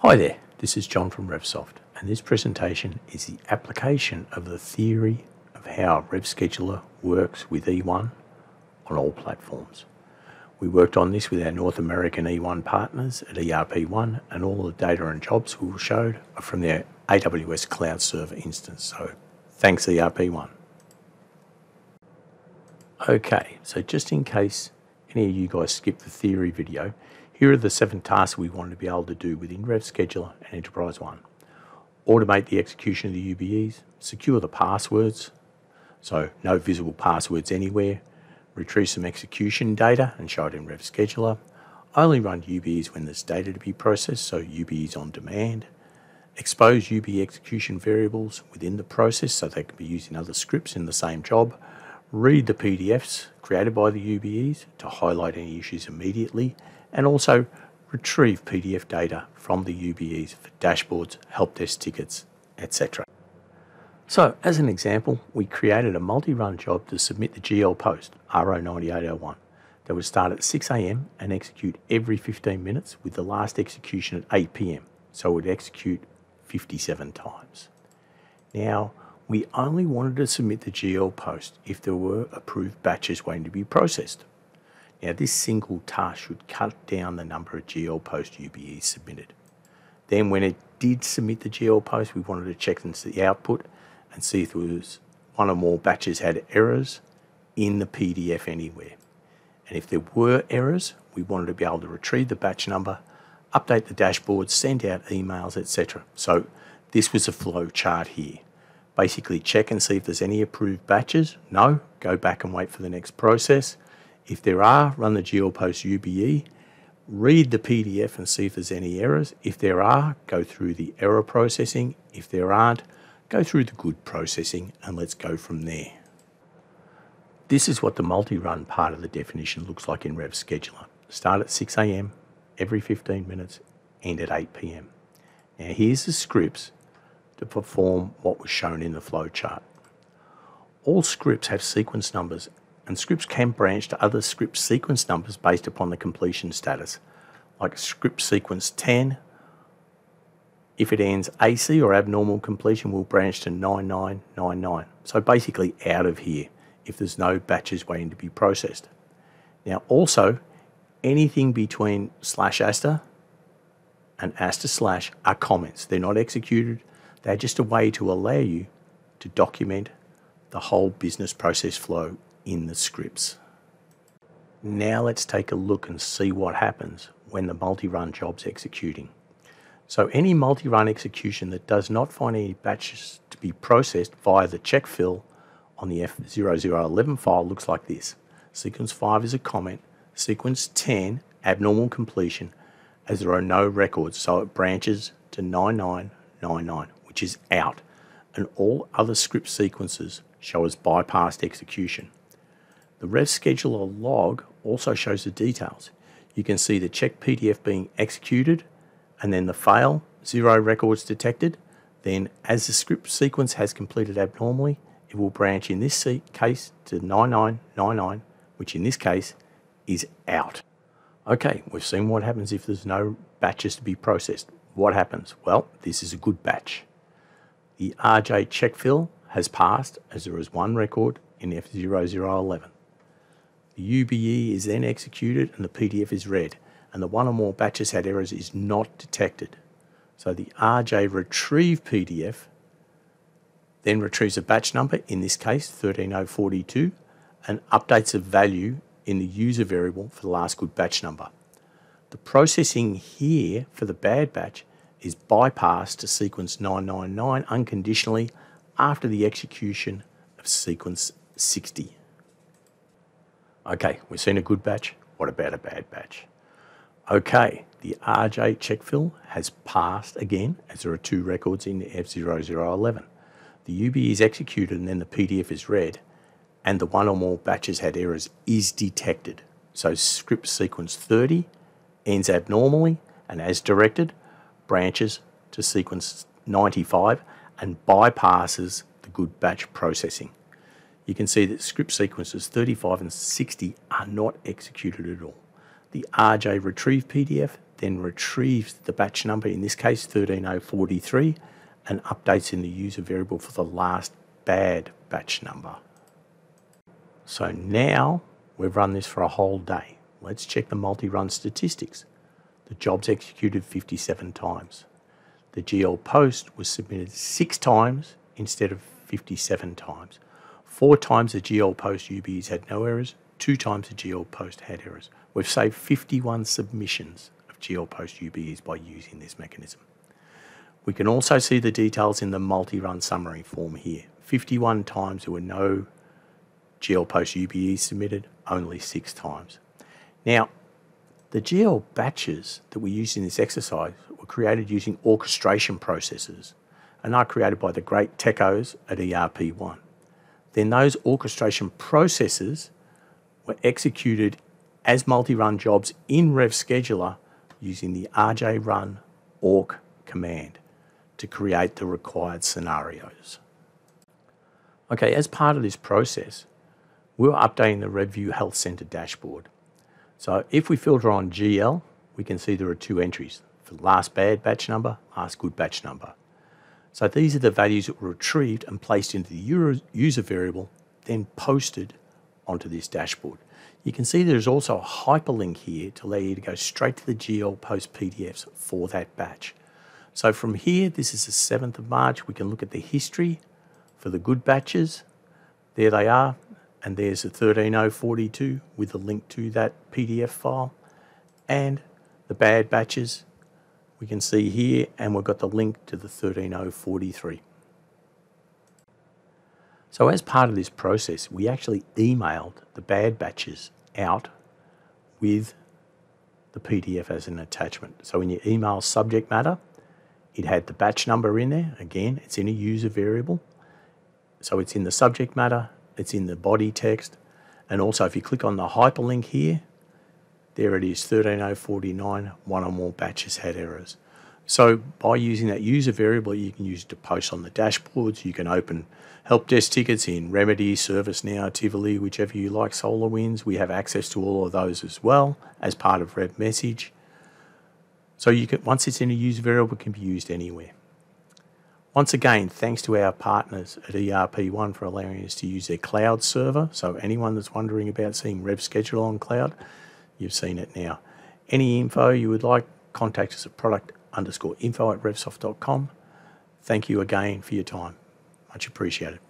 Hi there, this is John from RevSoft, and this presentation is the application of the theory of how RevScheduler works with E1 on all platforms. We worked on this with our North American E1 partners at ERP1, and all the data and jobs we showed are from their AWS Cloud Server instance. So thanks, ERP1. Okay, so just in case any of you guys skipped the theory video, here are the seven tasks we wanted to be able to do within Rev Scheduler and Enterprise One. Automate the execution of the UBEs, secure the passwords, so no visible passwords anywhere, retrieve some execution data and show it in Rev Scheduler, only run UBEs when there's data to be processed, so UBEs on demand, expose UBE execution variables within the process so they can be used in other scripts in the same job, read the PDFs created by the UBEs to highlight any issues immediately, and also retrieve PDF data from the UBEs for dashboards, help desk tickets, etc. So, as an example, we created a multi-run job to submit the GL post, R09801, that would start at 6am and execute every 15 minutes with the last execution at 8pm, so it would execute 57 times. Now, we only wanted to submit the GL post if there were approved batches waiting to be processed. Now, this single task should cut down the number of GL post UBEs submitted. Then, when it did submit the GL post, we wanted to check the output and see if was one or more batches had errors in the PDF anywhere. And if there were errors, we wanted to be able to retrieve the batch number, update the dashboard, send out emails, etc. So this was a flow chart here. Basically check and see if there's any approved batches. No, go back and wait for the next process. If there are, run the GL post UBE, read the PDF and see if there's any errors. If there are, go through the error processing. If there aren't, go through the good processing and let's go from there. This is what the multi-run part of the definition looks like in Rev Scheduler. Start at 6am every 15 minutes, end at 8pm. Now here's the scripts to perform what was shown in the flowchart. All scripts have sequence numbers and scripts can branch to other script sequence numbers based upon the completion status, like script sequence 10. If it ends AC or abnormal completion, will branch to 9999. So basically out of here if there's no batches waiting to be processed. Now also, anything between slash asta and asta slash are comments. They're not executed. They're just a way to allow you to document the whole business process flow in the scripts. Now let's take a look and see what happens when the multi-run job's executing. So any multi-run execution that does not find any batches to be processed via the check fill on the F0011 file looks like this. Sequence 5 is a comment, sequence 10 abnormal completion as there are no records so it branches to 9999 which is out and all other script sequences show as bypassed execution. The rev scheduler log also shows the details. You can see the check PDF being executed and then the fail, zero records detected. Then as the script sequence has completed abnormally, it will branch in this case to 9999, which in this case is out. Okay, we've seen what happens if there's no batches to be processed. What happens? Well, this is a good batch. The RJ check fill has passed as there is one record in F0011. The UBE is then executed and the PDF is read, and the one or more batches had errors is not detected. So the RJ retrieve PDF then retrieves a batch number, in this case 13042, and updates a value in the user variable for the last good batch number. The processing here for the bad batch is bypassed to sequence 999 unconditionally after the execution of sequence 60. Okay, we've seen a good batch. What about a bad batch? Okay, the RJ check fill has passed again as there are two records in the F0011. The UBE is executed and then the PDF is read and the one or more batches had errors is detected. So script sequence 30 ends abnormally and as directed branches to sequence 95 and bypasses the good batch processing you can see that script sequences 35 and 60 are not executed at all. The RJ retrieve PDF then retrieves the batch number, in this case 13043, and updates in the user variable for the last bad batch number. So now we've run this for a whole day. Let's check the multi-run statistics. The job's executed 57 times. The GL post was submitted six times instead of 57 times. Four times the GL post UBEs had no errors, two times the GL post had errors. We've saved 51 submissions of GL post UBEs by using this mechanism. We can also see the details in the multi-run summary form here. 51 times there were no GL post UBEs submitted, only six times. Now, the GL batches that we used in this exercise were created using orchestration processes and are created by the great techos at ERP1. Then those orchestration processes were executed as multi-run jobs in Rev Scheduler using the RJ run orc command to create the required scenarios. Okay, as part of this process, we're updating the RevView Health Center dashboard. So if we filter on GL, we can see there are two entries for last bad batch number, last good batch number. So these are the values that were retrieved and placed into the user variable, then posted onto this dashboard. You can see there's also a hyperlink here to allow you to go straight to the GL post PDFs for that batch. So from here, this is the 7th of March, we can look at the history for the good batches. There they are, and there's a 13042 with a link to that PDF file and the bad batches we can see here and we've got the link to the 13043. So as part of this process we actually emailed the bad batches out with the PDF as an attachment. So in your email subject matter it had the batch number in there again it's in a user variable so it's in the subject matter it's in the body text. And also, if you click on the hyperlink here, there it is 13049, one or more batches had errors. So by using that user variable, you can use it to post on the dashboards. You can open help desk tickets in Remedy, ServiceNow, Tivoli, whichever you like, SolarWinds. We have access to all of those as well as part of Rev Message. So you can once it's in a user variable, it can be used anywhere. Once again, thanks to our partners at ERP1 for allowing us to use their cloud server. So anyone that's wondering about seeing Rev Schedule on cloud, you've seen it now. Any info you would like, contact us at product underscore info at revsoft.com. Thank you again for your time. Much appreciated.